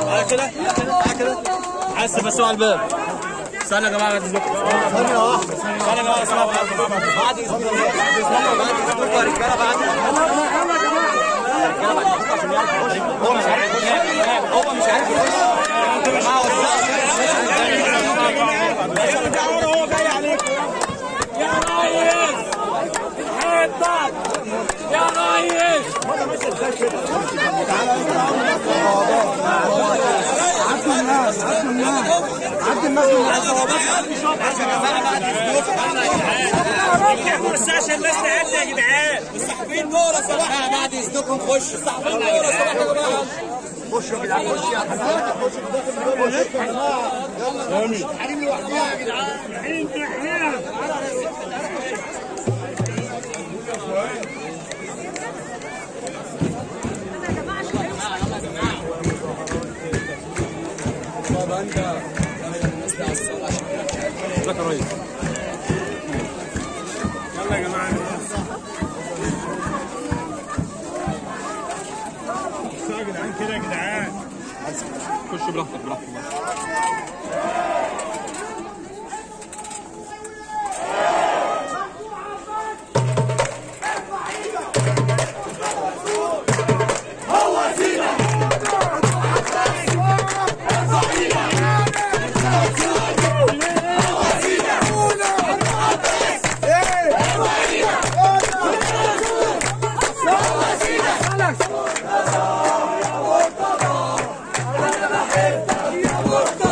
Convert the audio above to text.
تعالى كده عايز تبسوا على الباب استنى يا جماعة بعد اذنكم استنى يا جماعة اسمعوا بعد اذنكم بعد اذنكم يا رجاله بعد هو مش عارف يخش هو مش عارف يخش يا جماعة هو جاي عليكم يا ريس الحيط يا ريس الناس عدوا الناس من يعملوا الساعة الناس تعدي يا جدعان الصحفيين يا صباح بعد اذنكم خش الصحفيين يا صباح يا جماعة خشوا يا جدعان خشوا حريم لوحدها يا جدعان يلا يا يا جدعان كده يا جدعان. خش براحتك براحتك. Come on.